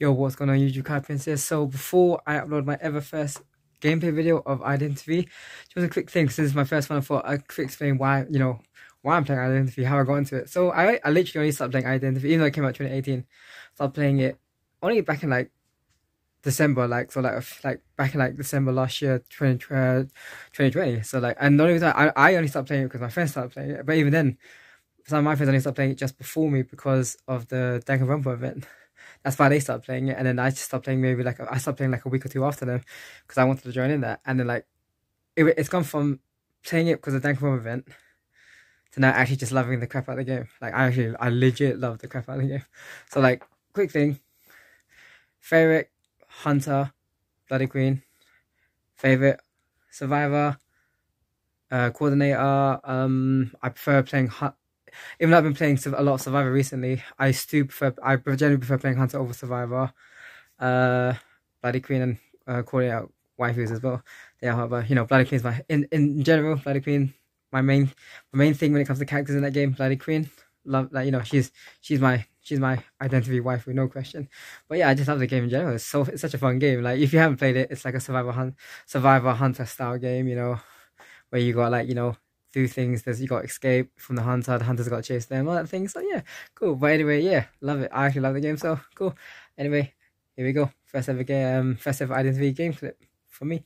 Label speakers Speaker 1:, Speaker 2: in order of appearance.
Speaker 1: Yo, what's going on YouTube Kawaii Princess? So before I upload my ever first gameplay video of Identity, just a quick thing, since it's my first one, I thought I could explain why, you know, why I'm playing Identity, how I got into it. So I, I literally only started playing Identity, even though it came out 2018. Started playing it only back in like December, like so like like back in like December last year, 2020. 2020. So like, and the only reason I, I only started playing it because my friends started playing it, but even then, some of my friends only started playing it just before me because of the Danganronpa event that's why they started playing it, and then I just stopped playing maybe like I stopped playing like a week or two after them because I wanted to join in that, and then like it, it's gone from playing it because of the Dank event to now actually just loving the crap out of the game. Like I actually I legit love the crap out of the game. So like quick thing, favorite hunter, Bloody Queen, favorite survivor, uh, coordinator. Um, I prefer playing even though I've been playing a lot of Survivor recently, I still prefer, I generally prefer playing Hunter over Survivor. Uh, Bloody Queen and uh, calling out waifus as well. Yeah, but you know, Bloody Queen's my in in general, Bloody Queen, my main my main thing when it comes to characters in that game. Bloody Queen, love like you know, she's she's my she's my identity wife with no question. But yeah, I just love the game in general. It's so it's such a fun game. Like if you haven't played it, it's like a survivor hunt, survivor hunter style game. You know, where you got like you know do things. There's you got escape from the hunter. The hunter's got to chase them. All that thing. So yeah, cool. But anyway, yeah, love it. I actually love the game. So cool. Anyway, here we go. First ever game. First ever identity game clip for me.